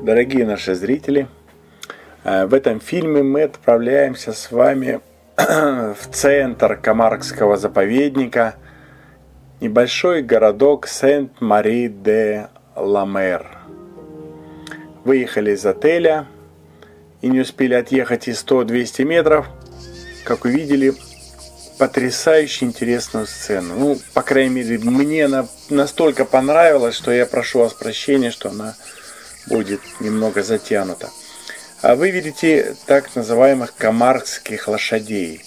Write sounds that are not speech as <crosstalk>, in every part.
Дорогие наши зрители, э, в этом фильме мы отправляемся с вами <clears throat> в центр Камаркского заповедника, небольшой городок Сент-Мари-де-Ламер. Выехали из отеля и не успели отъехать и 100-200 метров, как увидели потрясающе интересную сцену. Ну, по крайней мере, мне она настолько понравилась, что я прошу вас прощения, что она будет немного затянута. А вы видите так называемых камаркских лошадей.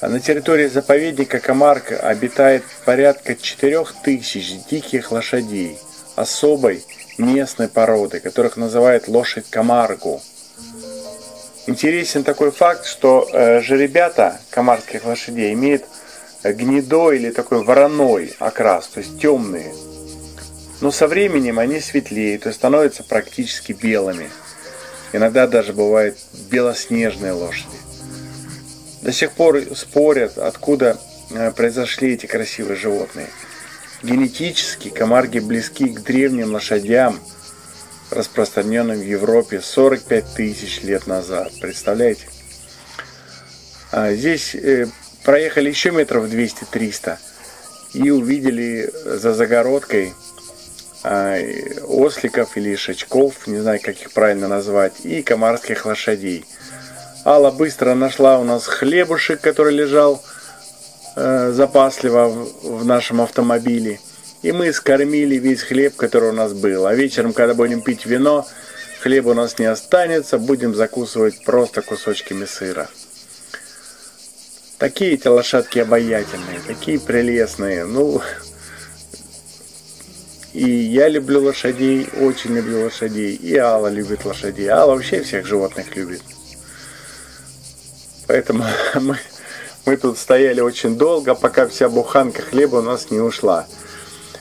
На территории заповедника Камарка обитает порядка 4000 диких лошадей особой местной породы, которых называют лошадь Камаргу. Интересен такой факт, что э, жеребята камарских лошадей имеют гнедой или такой вороной окрас, то есть темные. Но со временем они светлеют и становятся практически белыми. Иногда даже бывают белоснежные лошади. До сих пор спорят, откуда э, произошли эти красивые животные. Генетически комарги близки к древним лошадям, распространенным в Европе 45 тысяч лет назад. Представляете? А здесь э, проехали еще метров 200-300 и увидели за загородкой осликов или шачков, не знаю, как их правильно назвать, и комарских лошадей. Алла быстро нашла у нас хлебушек, который лежал э, запасливо в, в нашем автомобиле. И мы скормили весь хлеб, который у нас был. А вечером, когда будем пить вино, хлеба у нас не останется, будем закусывать просто кусочками сыра. Такие эти лошадки обаятельные, такие прелестные. Ну, и я люблю лошадей, очень люблю лошадей. И Алла любит лошадей. Алла вообще всех животных любит. Поэтому <laughs> мы, мы тут стояли очень долго, пока вся буханка хлеба у нас не ушла.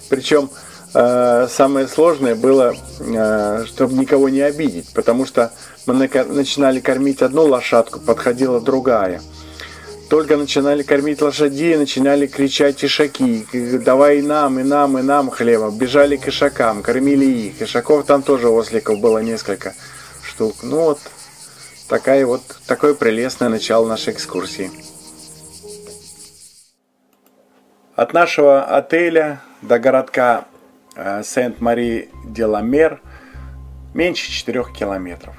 Причем э, самое сложное было, э, чтобы никого не обидеть, потому что мы начинали кормить одну лошадку, подходила другая – только начинали кормить лошадей, начинали кричать ишаки, давай и нам, и нам, и нам хлеба. Бежали к ишакам, кормили их. Ишаков там тоже осликов было несколько штук. Ну вот, такая вот, такое прелестное начало нашей экскурсии. От нашего отеля до городка э, Сент-Мари-де-Ламер меньше 4 километров.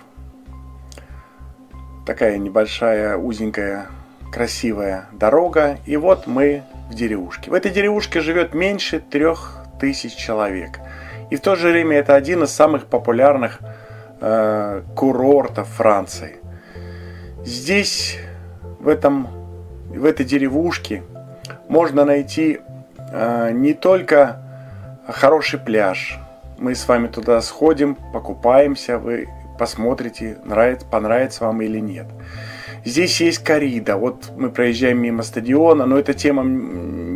Такая небольшая узенькая красивая дорога, и вот мы в деревушке. В этой деревушке живет меньше трех тысяч человек. И в то же время это один из самых популярных э, курортов Франции. Здесь, в, этом, в этой деревушке, можно найти э, не только хороший пляж. Мы с вами туда сходим, покупаемся, вы посмотрите, нравится, понравится вам или нет. Здесь есть корида. Вот мы проезжаем мимо стадиона, но эта тема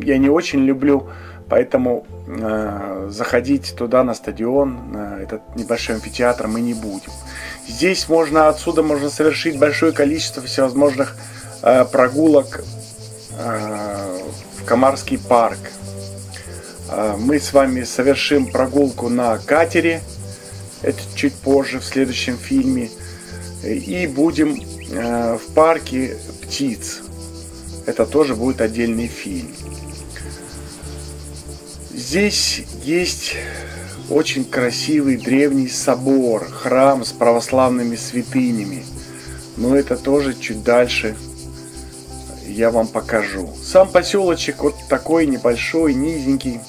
я не очень люблю, поэтому э, заходить туда на стадион, на этот небольшой амфитеатр мы не будем. Здесь можно отсюда можно совершить большое количество всевозможных э, прогулок э, в Камарский парк. Э, мы с вами совершим прогулку на катере, это чуть позже в следующем фильме, и будем в парке птиц. Это тоже будет отдельный фильм. Здесь есть очень красивый древний собор, храм с православными святынями. Но это тоже чуть дальше я вам покажу. Сам поселочек вот такой небольшой, низенький.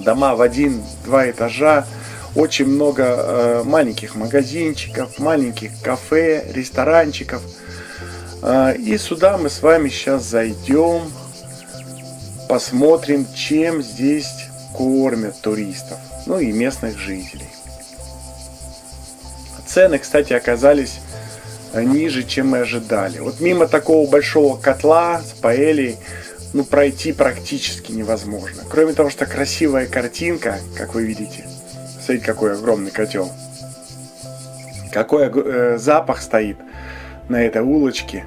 Дома в один-два этажа очень много э, маленьких магазинчиков, маленьких кафе, ресторанчиков. Э, и сюда мы с вами сейчас зайдем, посмотрим, чем здесь кормят туристов, ну и местных жителей. Цены, кстати, оказались ниже, чем мы ожидали. Вот мимо такого большого котла с паэлей ну, пройти практически невозможно. Кроме того, что красивая картинка, как вы видите, Смотрите, какой огромный котел. Какой э, запах стоит на этой улочке.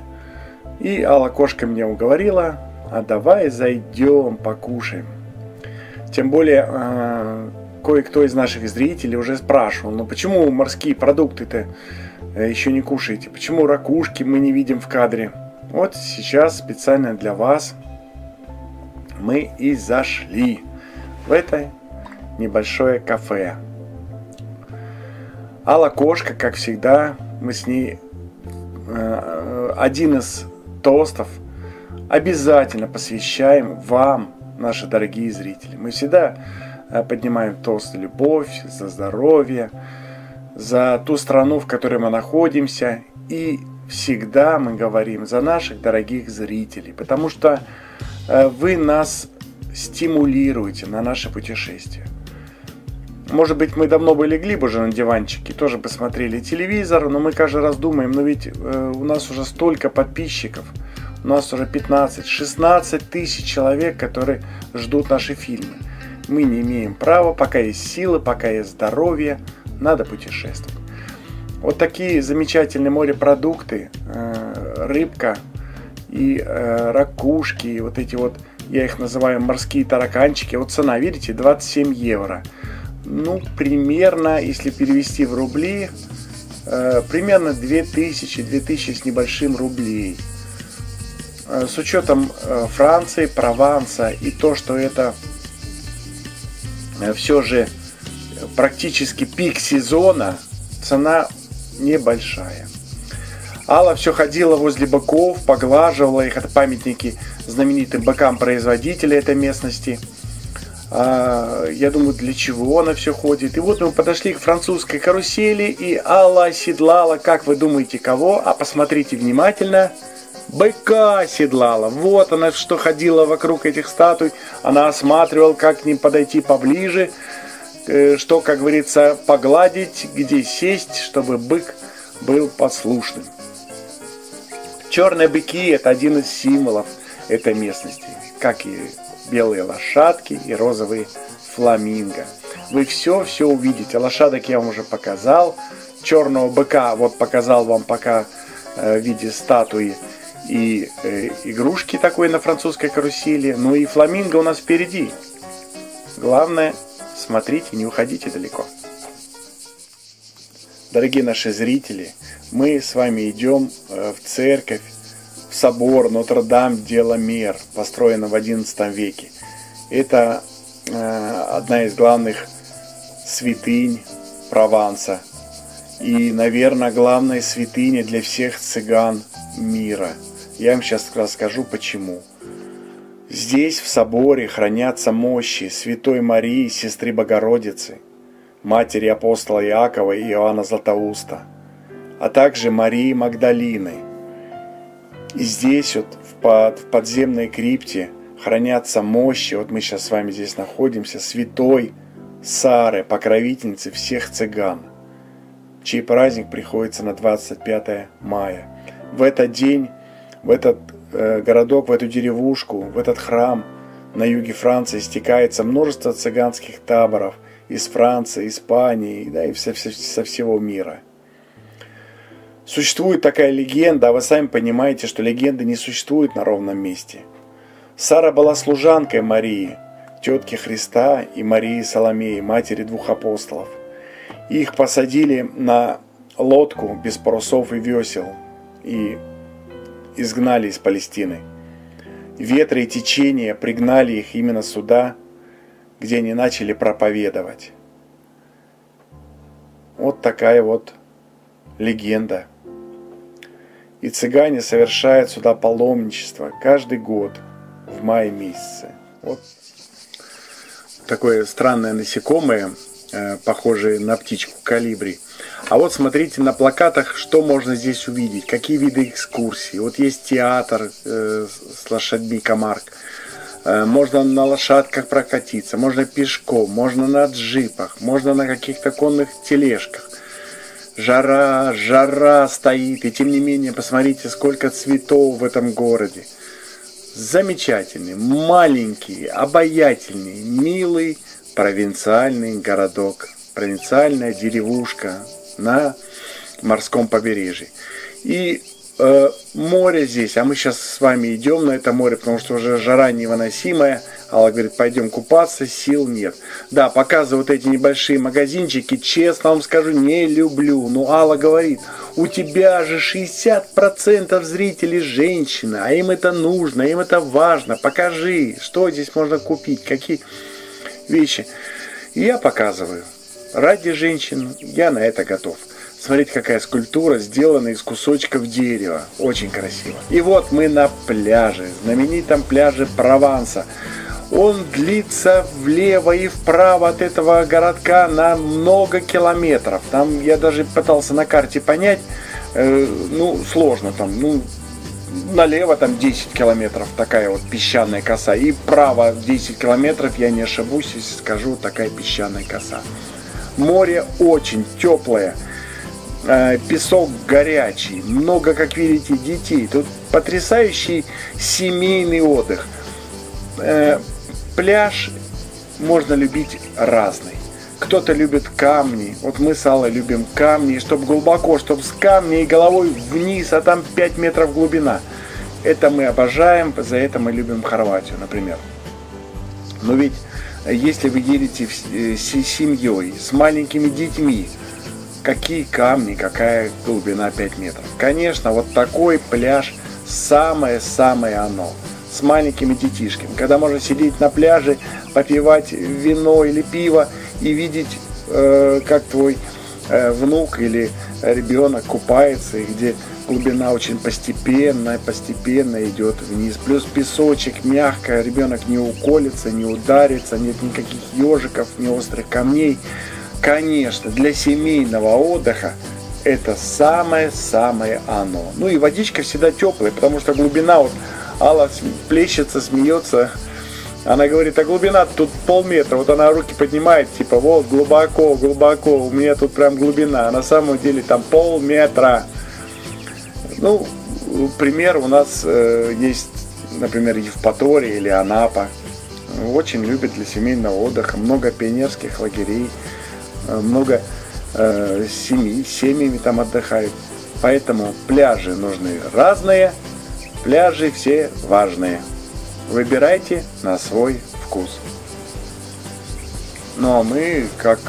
И Алла кошка мне уговорила, а давай зайдем, покушаем. Тем более, э, кое-кто из наших зрителей уже спрашивал, ну почему морские продукты-то э, еще не кушаете? Почему ракушки мы не видим в кадре? Вот сейчас специально для вас мы и зашли в это небольшое кафе. Алла Кошка, как всегда, мы с ней э, один из тостов обязательно посвящаем вам, наши дорогие зрители. Мы всегда э, поднимаем тост за любовь, за здоровье, за ту страну, в которой мы находимся. И всегда мы говорим за наших дорогих зрителей, потому что э, вы нас стимулируете на наше путешествие. Может быть, мы давно бы легли бы уже на диванчике, тоже посмотрели телевизор, но мы каждый раз думаем, но ведь э, у нас уже столько подписчиков, у нас уже 15-16 тысяч человек, которые ждут наши фильмы. Мы не имеем права, пока есть силы, пока есть здоровье, надо путешествовать. Вот такие замечательные морепродукты, э, рыбка и э, ракушки, и вот эти вот, я их называю морские тараканчики. Вот цена, видите, 27 евро ну, примерно, если перевести в рубли, э, примерно 2000, 2000 с небольшим рублей. Э, с учетом э, Франции, Прованса и то, что это все же практически пик сезона, цена небольшая. Алла все ходила возле быков, поглаживала их. Это памятники знаменитым быкам производителя этой местности – я думаю, для чего она все ходит. И вот мы подошли к французской карусели, и Алла оседлала, как вы думаете, кого? А посмотрите внимательно. Быка оседлала. Вот она, что ходила вокруг этих статуй. Она осматривала, как к ним подойти поближе, э, что, как говорится, погладить, где сесть, чтобы бык был послушным. Черные быки – это один из символов этой местности, как и белые лошадки и розовые фламинго. Вы все-все увидите. Лошадок я вам уже показал. Черного быка вот показал вам пока э, в виде статуи и э, игрушки такой на французской карусели. Ну и фламинго у нас впереди. Главное, смотрите, не уходите далеко. Дорогие наши зрители, мы с вами идем э, в церковь собор Нотр-Дам-де-Ла-Мер, построенный в XI веке. Это э, одна из главных святынь Прованса. И, наверное, главная святыня для всех цыган мира. Я вам сейчас расскажу почему. Здесь, в соборе, хранятся мощи Святой Марии, сестры Богородицы, матери апостола Иакова и Иоанна Златоуста, а также Марии Магдалины – и здесь вот в, под, в подземной крипте хранятся мощи. Вот мы сейчас с вами здесь находимся. Святой Сары, покровительницы всех цыган, чей праздник приходится на 25 мая. В этот день, в этот э, городок, в эту деревушку, в этот храм на юге Франции стекается множество цыганских таборов из Франции, Испании, да, и со, со всего мира – Существует такая легенда, а вы сами понимаете, что легенды не существуют на ровном месте. Сара была служанкой Марии, тетки Христа и Марии Соломеи, матери двух апостолов. Их посадили на лодку без парусов и весел и изгнали из Палестины. Ветры и течения пригнали их именно сюда, где они начали проповедовать. Вот такая вот легенда. И цыгане совершают сюда паломничество каждый год в мае месяце. Вот такое странное насекомое, э, похожее на птичку калибри. А вот смотрите на плакатах, что можно здесь увидеть, какие виды экскурсий. Вот есть театр э, с лошадьми Камарк. Э, можно на лошадках прокатиться, можно пешком, можно на джипах, можно на каких-то конных тележках. Жара, жара стоит, и тем не менее, посмотрите, сколько цветов в этом городе. Замечательный, маленький, обаятельный, милый провинциальный городок, провинциальная деревушка на морском побережье. И э, море здесь, а мы сейчас с вами идем на это море, потому что уже жара невыносимая, Алла говорит, пойдем купаться, сил нет. Да, показывают эти небольшие магазинчики, честно вам скажу, не люблю. Но Алла говорит, у тебя же 60% зрителей женщины, а им это нужно, им это важно. Покажи, что здесь можно купить, какие вещи. И я показываю. Ради женщин я на это готов. Смотрите, какая скульптура, сделана из кусочков дерева. Очень красиво. И вот мы на пляже, знаменитом пляже Прованса. Он длится влево и вправо от этого городка на много километров. Там я даже пытался на карте понять, э, ну, сложно там, ну, налево там 10 километров, такая вот песчаная коса. И вправо 10 километров, я не ошибусь, если скажу, такая песчаная коса. Море очень теплое. Э, песок горячий, много, как видите, детей. Тут потрясающий семейный отдых. Э, пляж можно любить разный. Кто-то любит камни. Вот мы с Аллой любим камни, чтобы глубоко, чтобы с камней головой вниз, а там 5 метров глубина. Это мы обожаем, за это мы любим Хорватию, например. Но ведь если вы едете э, с семьей, с маленькими детьми, какие камни, какая глубина 5 метров. Конечно, вот такой пляж самое-самое оно. С маленькими детишками. Когда можно сидеть на пляже, попивать вино или пиво и видеть, э, как твой э, внук или ребенок купается, и где глубина очень постепенно, постепенно идет вниз. Плюс песочек мягко, ребенок не уколется, не ударится, нет никаких ежиков, ни острых камней. Конечно, для семейного отдыха это самое-самое оно. Ну и водичка всегда теплая, потому что глубина, вот Алла плещется, смеется. Она говорит, а глубина тут полметра. Вот она руки поднимает, типа, вот, глубоко, глубоко, у меня тут прям глубина. А на самом деле там полметра. Ну, пример у нас э, есть, например, Евпатория или Анапа. Очень любят для семейного отдыха. Много пионерских лагерей. Э, много э, семей, семьями там отдыхают. Поэтому пляжи нужны разные, пляжи все важные. Выбирайте на свой вкус. Ну а мы, как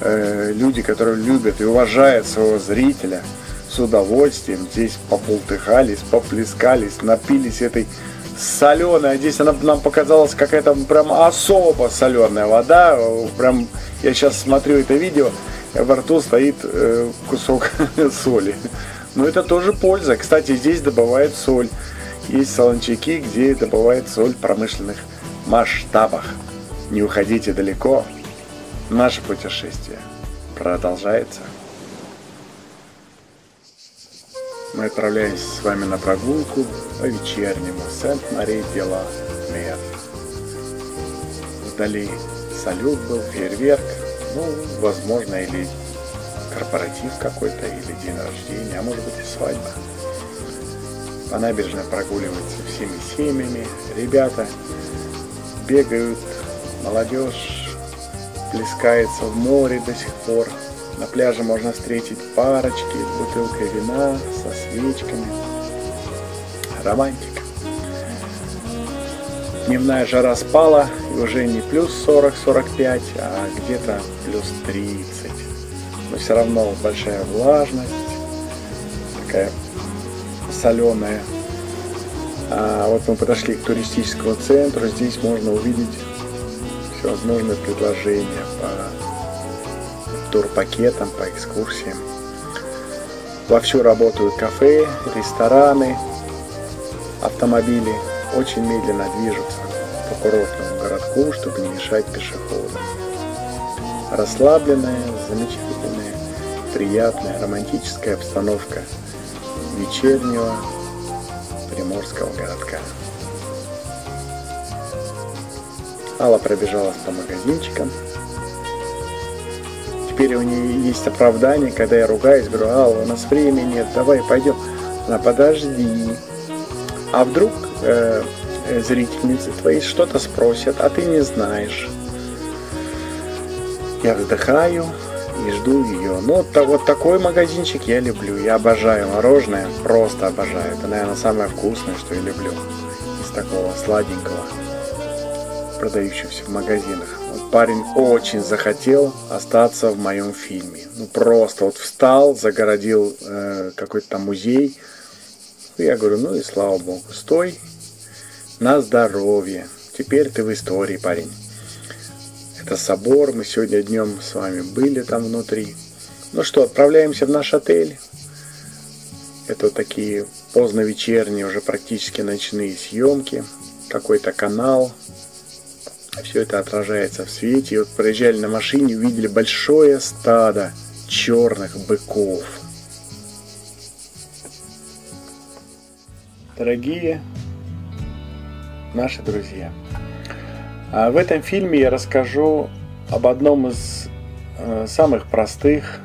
э, люди, которые любят и уважают своего зрителя, с удовольствием здесь пополтыхались, поплескались, напились этой соленой. Здесь она нам показалась какая-то прям особо соленая вода. Прям я сейчас смотрю это видео, во рту стоит э, кусок <laughs> соли. Но это тоже польза. Кстати, здесь добывают соль. Есть солончаки, где добывают соль в промышленных масштабах. Не уходите далеко. Наше путешествие продолжается. Мы отправляемся с вами на прогулку по вечернему Сент-Мари-де-Ла-Мер. Вдали салют был, фейерверк, ну, возможно, или корпоратив какой-то, или день рождения, а может быть и свадьба. По набережной прогуливаются всеми семьями, ребята бегают, молодежь плескается в море до сих пор. На пляже можно встретить парочки с бутылкой вина, со свечками. Романтика. Дневная жара спала, и уже не плюс 40-45, а где-то плюс 30. Но все равно большая влажность, такая соленая. А вот мы подошли к туристическому центру, здесь можно увидеть всевозможные предложения по турпакетам, по экскурсиям. Вовсю работают кафе, рестораны, автомобили очень медленно движутся по курортному городку, чтобы не мешать пешеходам. Расслабленная, замечательная, приятная, романтическая обстановка вечернего приморского городка. Алла пробежалась по магазинчикам. Теперь у нее есть оправдание, когда я ругаюсь, говорю, Алла, у нас времени нет, давай пойдем. Она, подожди. А вдруг э, зрительницы твои что-то спросят, а ты не знаешь. Я вздыхаю и жду ее. Ну, вот, такой магазинчик я люблю. Я обожаю мороженое, просто обожаю. Это, наверное, самое вкусное, что я люблю из такого сладенького. продающихся в магазинах. Вот парень очень захотел остаться в моем фильме. Ну просто вот встал, загородил э, какой-то там музей. Я говорю, ну и слава богу, стой, на здоровье. Теперь ты в истории, парень. Это собор, мы сегодня днем с вами были там внутри. Ну что, отправляемся в наш отель. Это вот такие поздно вечерние, уже практически ночные съемки. Какой-то канал. Все это отражается в свете. И вот проезжали на машине, увидели большое стадо черных быков. Дорогие наши друзья, в этом фильме я расскажу об одном из э, самых простых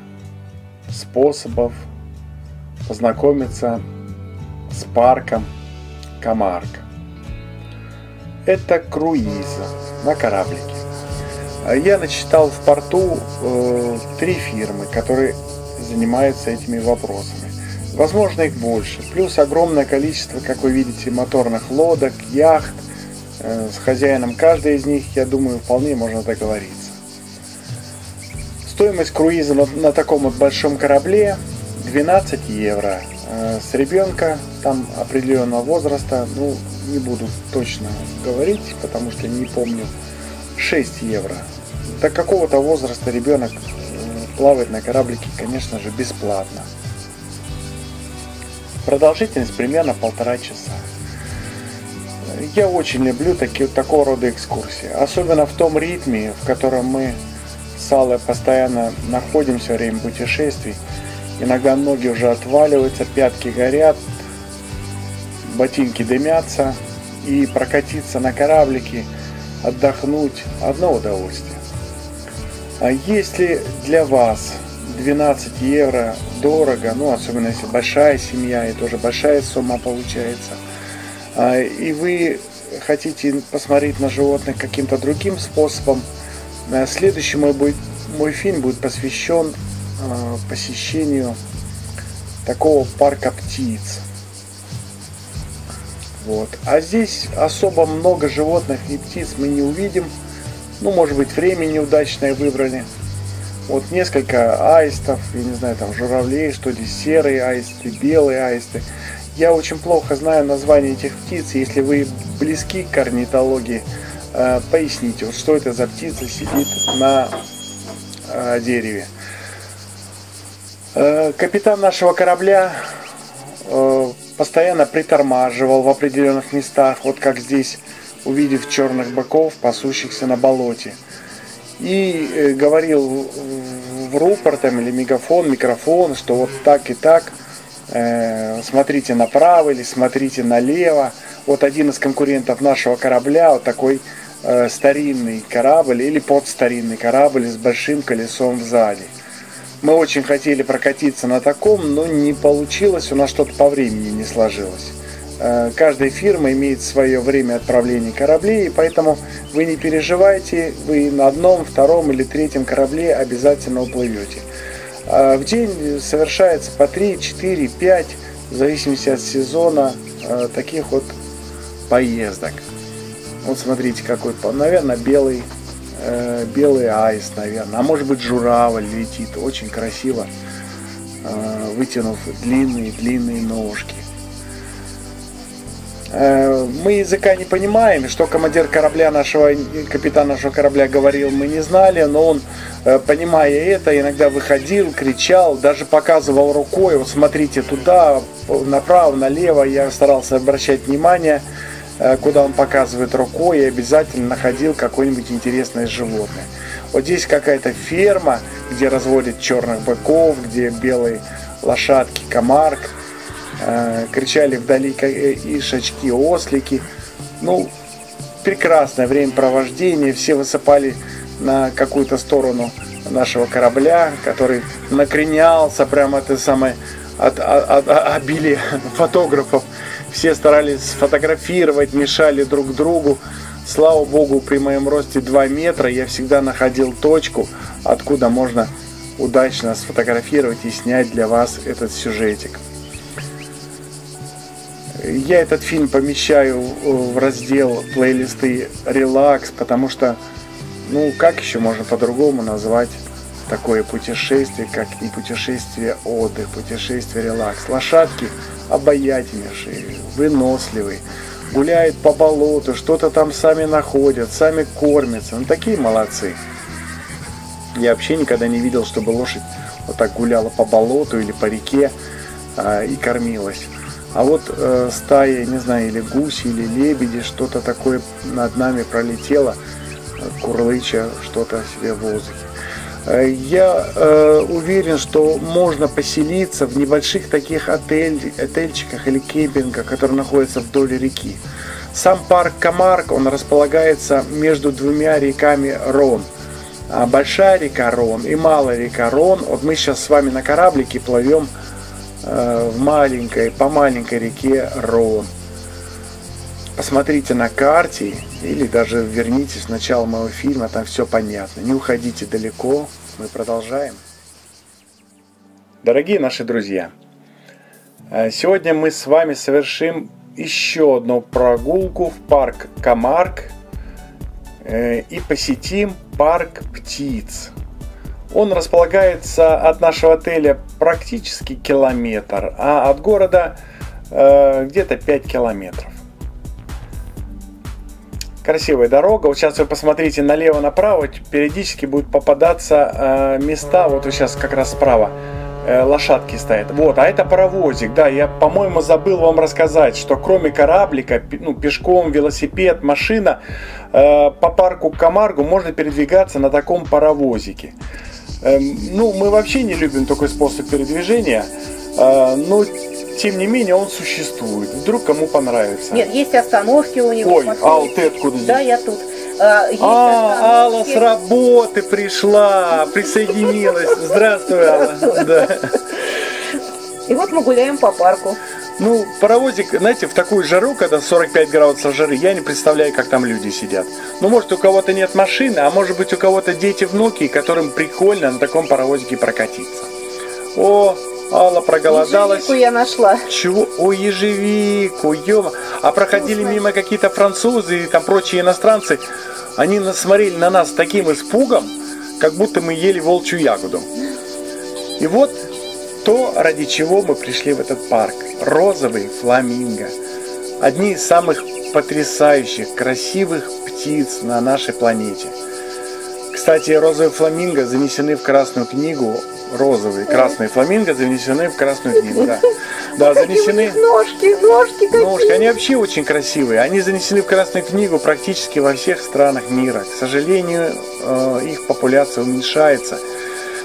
способов познакомиться с парком Камарк. Это круиз на кораблике. Я начитал в порту э, три фирмы, которые занимаются этими вопросами. Возможно, их больше. Плюс огромное количество, как вы видите, моторных лодок, яхт. Э, с хозяином каждой из них, я думаю, вполне можно договориться. Стоимость круиза на, на таком вот большом корабле 12 евро. Э, с ребенка там определенного возраста, ну, не буду точно говорить, потому что не помню, 6 евро. До какого-то возраста ребенок э, плавает на кораблике, конечно же, бесплатно. Продолжительность примерно полтора часа. Я очень люблю такие, такого рода экскурсии. Особенно в том ритме, в котором мы с Аллой постоянно находимся во время путешествий. Иногда ноги уже отваливаются, пятки горят, ботинки дымятся. И прокатиться на кораблике, отдохнуть – одно удовольствие. А если для вас 12 евро дорого, ну особенно если большая семья и тоже большая сумма получается, и вы хотите посмотреть на животных каким-то другим способом, а, следующий мой, будет, мой фильм будет посвящен а, посещению такого парка птиц. Вот. А здесь особо много животных и птиц мы не увидим. Ну, может быть, время неудачное выбрали. Вот несколько аистов, я не знаю, там журавлей, что здесь серые аисты, белые аисты. Я очень плохо знаю название этих птиц. Если вы близки к орнитологии, э, поясните, вот что это за птица сидит на э, дереве. Э, капитан нашего корабля постоянно притормаживал в определенных местах, вот как здесь, увидев черных быков, пасущихся на болоте. И говорил в рупор там, или мегафон, микрофон, что вот так и так – Э, смотрите направо или смотрите налево. Вот один из конкурентов нашего корабля, вот такой э, старинный корабль или подстаринный корабль с большим колесом сзади. Мы очень хотели прокатиться на таком, но не получилось, у нас что-то по времени не сложилось. Э, каждая фирма имеет свое время отправления кораблей, и поэтому вы не переживайте, вы на одном, втором или третьем корабле обязательно уплывете. А в день совершается по 3, 4, 5, в зависимости от сезона, а, таких вот поездок. Вот смотрите, какой, наверное, белый, э, белый аист, наверное. А может быть журавль летит, очень красиво, а, вытянув длинные-длинные ножки. Э, мы языка не понимаем, что командир корабля нашего, капитан нашего корабля говорил, мы не знали, но он, понимая это, иногда выходил, кричал, даже показывал рукой, вот смотрите туда, направо, налево, я старался обращать внимание, э, куда он показывает рукой, и обязательно находил какое-нибудь интересное животное. Вот здесь какая-то ферма, где разводят черных быков, где белые лошадки, комарк, Э, кричали вдали э, ишачки, ослики. Ну, прекрасное времяпровождение, все высыпали на какую-то сторону нашего корабля, который накренялся прямо от, самой, от, от, от обилия <laughs> фотографов. Все старались сфотографировать, мешали друг другу. Слава богу, при моем росте 2 метра я всегда находил точку, откуда можно удачно сфотографировать и снять для вас этот сюжетик. Я этот фильм помещаю в раздел плейлисты релакс, потому что, ну, как еще можно по-другому назвать такое путешествие, как не путешествие отдых, путешествие релакс. Лошадки обаятельнейшие, выносливые, гуляют по болоту, что-то там сами находят, сами кормятся. Ну, такие молодцы. Я вообще никогда не видел, чтобы лошадь вот так гуляла по болоту или по реке а, и кормилась. А вот э, стая, не знаю, или гуси, или лебеди, что-то такое над нами пролетело, курлыча что-то себе в воздухе. Э, я э, уверен, что можно поселиться в небольших таких отель, отельчиках или кемпингах, которые находятся вдоль реки. Сам парк Камарк, он располагается между двумя реками Рон. А большая река Рон и малая река Рон. Вот мы сейчас с вами на кораблике плывем э, в маленькой, по маленькой реке Рон. Посмотрите на карте или даже вернитесь в начало моего фильма, там все понятно. Не уходите далеко, мы продолжаем. Дорогие наши друзья, э, сегодня мы с вами совершим еще одну прогулку в парк Камарк э, и посетим парк птиц. Он располагается от нашего отеля практически километр, а от города э, где-то 5 километров красивая дорога. Вот сейчас вы посмотрите налево-направо, периодически будут попадаться э, места. Вот вы сейчас как раз справа э, лошадки стоят. Вот, а это паровозик. Да, я, по-моему, забыл вам рассказать, что кроме кораблика, ну, пешком, велосипед, машина, э, по парку Камаргу можно передвигаться на таком паровозике. Э, ну, мы вообще не любим такой способ передвижения. Э, но тем не менее он существует. Вдруг кому понравится. Нет, есть остановки у него. Ой, Ал, ты откуда здесь? Да, я тут. А, а Алла с работы пришла, присоединилась. Здравствуй, Алла. Да. И вот мы гуляем по парку. Ну, паровозик, знаете, в такую жару, когда 45 градусов жары, я не представляю, как там люди сидят. Ну, может, у кого-то нет машины, а может быть, у кого-то дети, внуки, которым прикольно на таком паровозике прокатиться. О, Алла проголодалась. Ежевику я нашла. Чего? Ой, ежевику, ё А проходили Вкусно. мимо какие-то французы и там прочие иностранцы. Они смотрели на нас с таким испугом, как будто мы ели волчью ягоду. И вот то, ради чего мы пришли в этот парк. Розовый фламинго. Одни из самых потрясающих, красивых птиц на нашей планете. Кстати, розовые фламинго занесены в Красную книгу розовые, красные фламинго занесены в Красную книгу. Да, да занесены. Ножки, ножки какие. Ножки, они вообще очень красивые. Они занесены в Красную книгу практически во всех странах мира. К сожалению, э, их популяция уменьшается.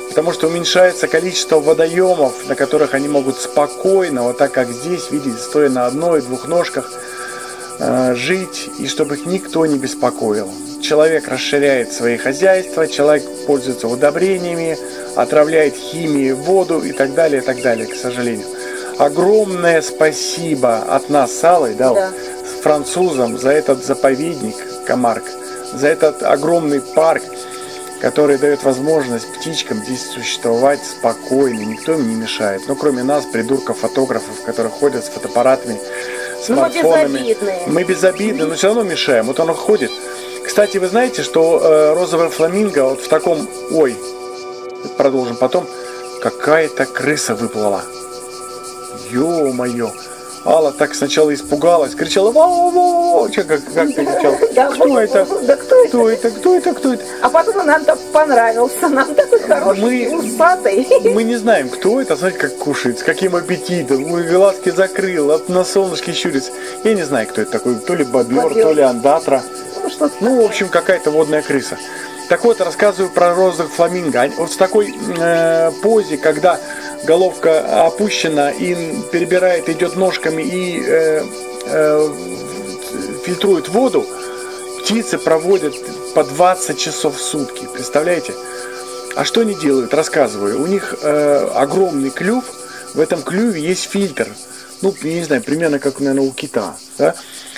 Потому что уменьшается количество водоемов, на которых они могут спокойно, вот так как здесь, видите, стоя на одной, двух ножках, э, жить, и чтобы их никто не беспокоил. Человек расширяет свои хозяйства, человек пользуется удобрениями, отравляет химией воду и так далее, и так далее, к сожалению. Огромное спасибо от нас с Аллой, да, да. с французом за этот заповедник Камарк, за этот огромный парк, который дает возможность птичкам здесь существовать спокойно, никто им не мешает. Ну, кроме нас, придурков, фотографов, которые ходят с фотоаппаратами, смартфонами. Мы безобидные. Мы безобидны, но все равно мешаем. Вот оно ходит. Кстати, вы знаете, что э, розовая фламинго вот в таком... Ой, продолжим потом, какая-то крыса выплыла. Ё-моё! Алла так сначала испугалась, кричала «Во-во-во!» Как, как ты кричал? Да, кто это? Да кто это? Кто это? Кто это? Кто это? А потом нам так понравился, нам такой хороший, мы, усатый. Мы не знаем, кто это, смотрите, как кушает, с каким аппетитом, мы глазки закрыл, на солнышке щурится. Я не знаю, кто это такой, то ли бобер, бобер. то ли андатра. Ну, ну, в общем, какая-то водная крыса. Так вот, рассказываю про розовых фламинго. Вот в такой э, позе, когда головка опущена и перебирает, идет ножками и э, э, фильтрует воду, птицы проводят по 20 часов в сутки. Представляете? А что они делают? Рассказываю. У них э, огромный клюв. В этом клюве есть фильтр. Ну, не знаю, примерно как, наверное, у кита. Да?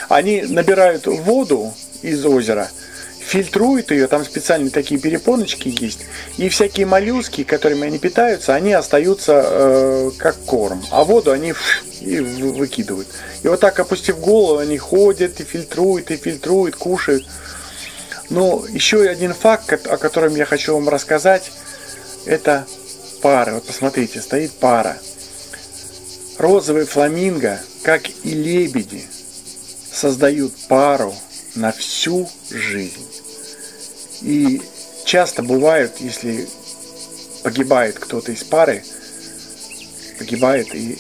Они набирают воду из озера – фильтрует ее, там специальные такие перепоночки есть, и всякие моллюски, которыми они питаются, они остаются э, как корм, а воду они и выкидывают. И вот так, опустив голову, они ходят и фильтруют, и фильтруют, кушают. Но еще один факт, о котором я хочу вам рассказать, это пара. Вот посмотрите, стоит пара. Розовый фламинго, как и лебеди, создают пару на всю жизнь. И часто бывает, если погибает кто-то из пары, погибает и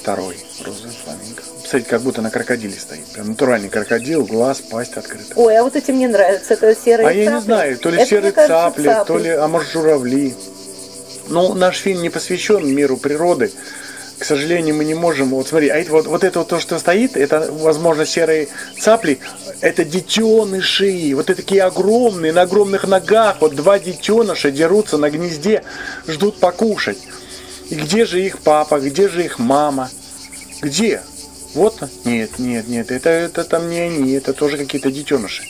второй розовый фламинго. Смотрите, как будто на крокодиле стоит. Прям натуральный крокодил, глаз, пасть открыта. Ой, а вот эти мне нравятся. Это серые А цапли. я не знаю, то ли Это, серые кажется, цапли, цапли, то ли, а может журавли. Ну, наш фильм не посвящен миру природы к сожалению, мы не можем. Вот смотри, а это вот, вот это вот то, что стоит, это, возможно, серые цапли, это детеныши. Вот это такие огромные, на огромных ногах. Вот два детеныша дерутся на гнезде, ждут покушать. И где же их папа, где же их мама? Где? Вот, нет, нет, нет, это, это там не они, это тоже какие-то детеныши.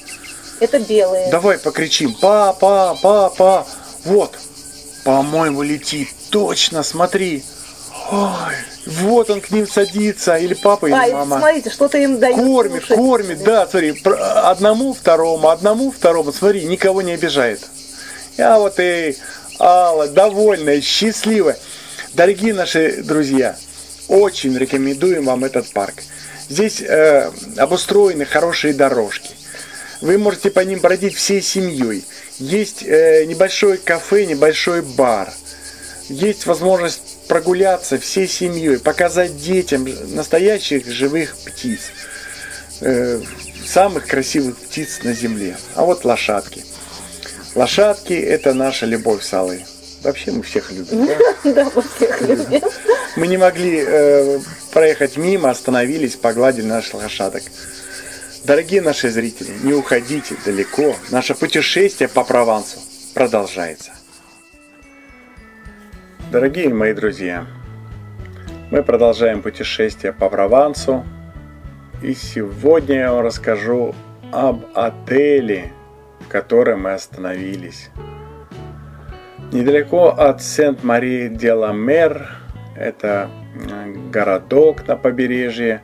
Это белые. Давай покричим, папа, папа, вот, по-моему, летит, точно, смотри. Ой, вот он к ним садится, или папа, или а, мама. смотрите, что-то им дают. Кормит, слушать. кормит, да, смотри, одному, второму, одному, второму, смотри, никого не обижает. Я вот и Алла, довольная, счастливая. Дорогие наши друзья, очень рекомендуем вам этот парк. Здесь э, обустроены хорошие дорожки. Вы можете по ним бродить всей семьей. Есть э, небольшое кафе, небольшой бар. Есть возможность прогуляться всей семьей, показать детям настоящих живых птиц, э, самых красивых птиц на земле. А вот лошадки. Лошадки – это наша любовь с Аллой. Вообще мы всех любим. Да, <laughs> да мы всех любим. Мы не могли э, проехать мимо, остановились, погладили наших лошадок. Дорогие наши зрители, не уходите далеко. Наше путешествие по Провансу продолжается. Дорогие мои друзья, мы продолжаем путешествие по Провансу. И сегодня я вам расскажу об отеле, в котором мы остановились. Недалеко от Сент-Мари-де-ла-Мер, это городок на побережье,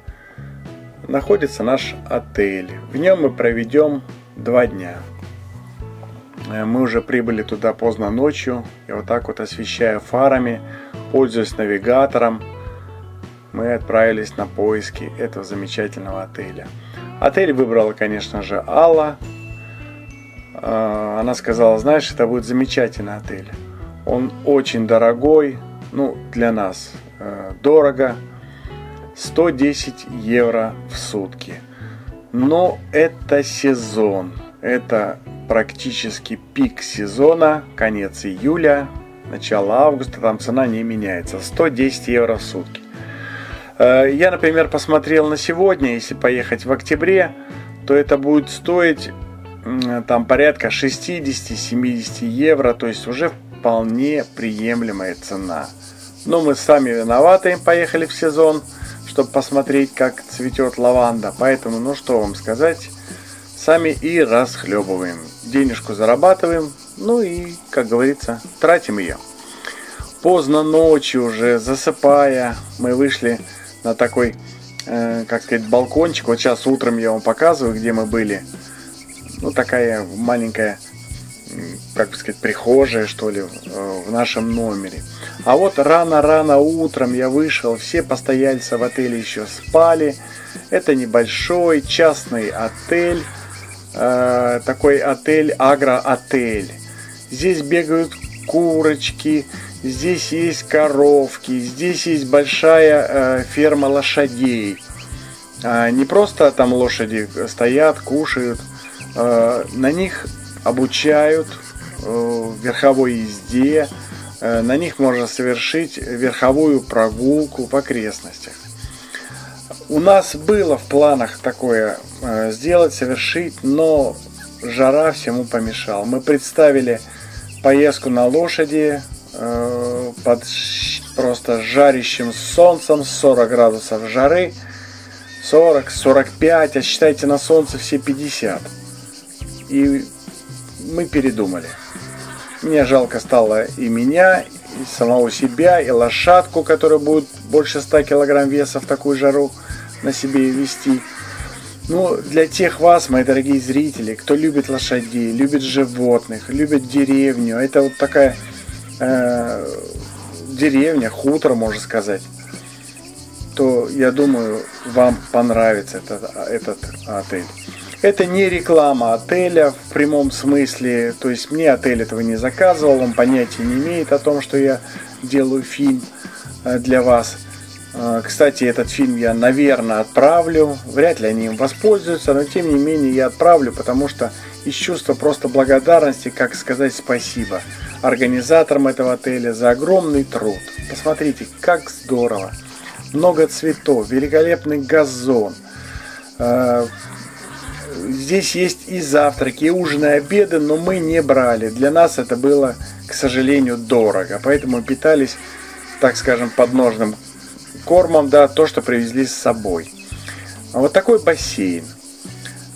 находится наш отель. В нем мы проведем два дня – мы уже прибыли туда поздно ночью, и вот так вот освещая фарами, пользуясь навигатором, мы отправились на поиски этого замечательного отеля. Отель выбрала, конечно же, Алла. Э, она сказала, знаешь, это будет замечательный отель. Он очень дорогой, ну, для нас э, дорого. 110 евро в сутки. Но это сезон. Это практически пик сезона, конец июля, начало августа, там цена не меняется. 110 евро в сутки. Э, я, например, посмотрел на сегодня, если поехать в октябре, то это будет стоить там порядка 60-70 евро, то есть уже вполне приемлемая цена. Но мы сами виноваты, поехали в сезон, чтобы посмотреть, как цветет лаванда. Поэтому, ну что вам сказать, сами и расхлебываем. Денежку зарабатываем, ну и, как говорится, тратим ее. Поздно ночью уже, засыпая, мы вышли на такой, э, как сказать, балкончик. Вот сейчас утром я вам показываю, где мы были. Ну, такая маленькая, как бы сказать, прихожая, что ли, в нашем номере. А вот рано-рано утром я вышел, все постояльцы в отеле еще спали. Это небольшой частный отель э, такой отель, агроотель. Здесь бегают курочки, здесь есть коровки, здесь есть большая э, ферма лошадей. А не просто там лошади стоят, кушают, э, на них обучают э, верховой езде, э, на них можно совершить верховую прогулку в окрестностях. У нас было в планах такое э, сделать, совершить, но жара всему помешала. Мы представили поездку на лошади э, под просто жарящим солнцем, 40 градусов жары, 40, 45, а считайте на солнце все 50. и мы передумали. Мне жалко стало и меня, и самого себя, и лошадку, которая будет больше 100 килограмм веса в такую жару на себе вести. Ну, для тех вас, мои дорогие зрители, кто любит лошадей, любит животных, любит деревню, это вот такая э, деревня, хутор, можно сказать, то я думаю, вам понравится этот, этот отель. Это не реклама отеля в прямом смысле, то есть мне отель этого не заказывал, он понятия не имеет о том, что я делаю фильм э, для вас. Э, кстати, этот фильм я, наверное, отправлю. Вряд ли они им воспользуются, но тем не менее я отправлю, потому что из чувства просто благодарности, как сказать спасибо организаторам этого отеля за огромный труд. Посмотрите, как здорово. Много цветов, великолепный газон, э, Здесь есть и завтраки, и ужины, и обеды, но мы не брали. Для нас это было, к сожалению, дорого. Поэтому питались, так скажем, подножным кормом, да, то, что привезли с собой. А вот такой бассейн.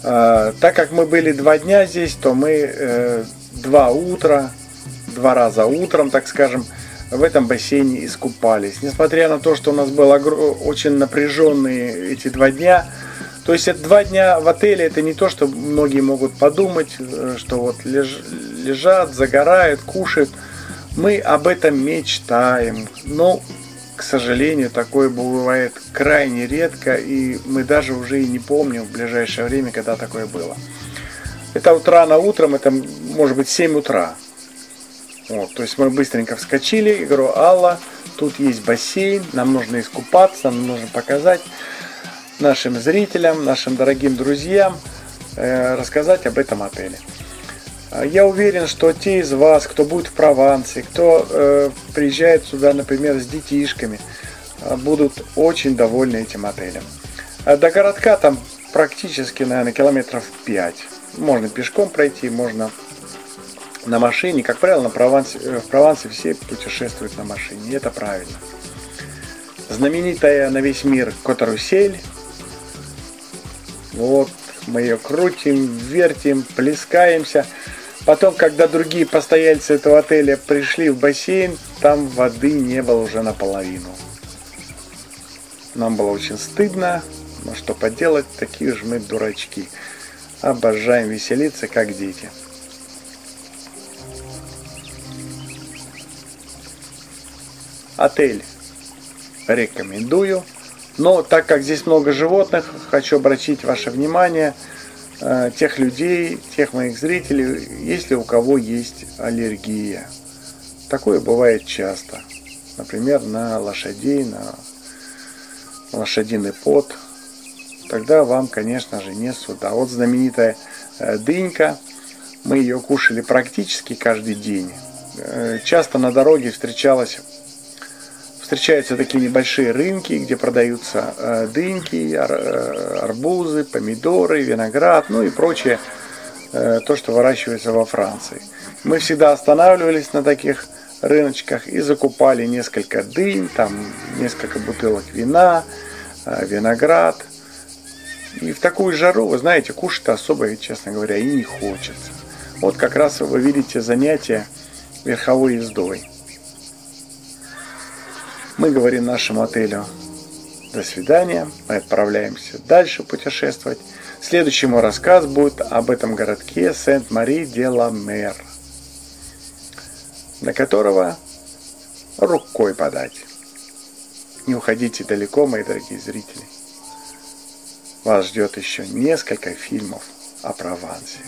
А, так как мы были два дня здесь, то мы э, два утра, два раза утром, так скажем, в этом бассейне искупались. Несмотря на то, что у нас были очень напряженные эти два дня, то есть это два дня в отеле, это не то, что многие могут подумать, э, что вот леж, лежат, загорают, кушают. Мы об этом мечтаем. Но, к сожалению, такое бывает крайне редко, и мы даже уже и не помним в ближайшее время, когда такое было. Это вот рано утром, это может быть 7 утра. Вот, то есть мы быстренько вскочили и говорю, Алла, тут есть бассейн, нам нужно искупаться, нам нужно показать нашим зрителям, нашим дорогим друзьям э, рассказать об этом отеле. А я уверен, что те из вас, кто будет в Провансе, кто э, приезжает сюда, например, с детишками, э, будут очень довольны этим отелем. А до городка там практически, наверное, километров 5. Можно пешком пройти, можно на машине. Как правило, на Провансе, в Провансе все путешествуют на машине, и это правильно. Знаменитая на весь мир Котарусель вот, мы ее крутим, вертим, плескаемся. Потом, когда другие постояльцы этого отеля пришли в бассейн, там воды не было уже наполовину. Нам было очень стыдно, но что поделать, такие же мы дурачки. Обожаем веселиться, как дети. Отель рекомендую. Но так как здесь много животных, хочу обратить ваше внимание э, тех людей, тех моих зрителей, если у кого есть аллергия. Такое бывает часто. Например, на лошадей, на лошадиный пот. Тогда вам, конечно же, не сюда. Вот знаменитая э, дынька. Мы ее кушали практически каждый день. Э, часто на дороге встречалась встречаются такие небольшие рынки, где продаются э, дыньки, э, арбузы, помидоры, виноград, ну и прочее, э, то, что выращивается во Франции. Мы всегда останавливались на таких рыночках и закупали несколько дынь, там несколько бутылок вина, виноград. И в такую жару, вы знаете, кушать особо, честно говоря, и не хочется. Вот как раз вы видите занятие верховой ездой. Мы говорим нашему отелю до свидания, мы отправляемся дальше путешествовать. Следующий мой рассказ будет об этом городке Сент-Мари-де-ла-Мер, на которого рукой подать. Не уходите далеко, мои дорогие зрители. Вас ждет еще несколько фильмов о Провансе.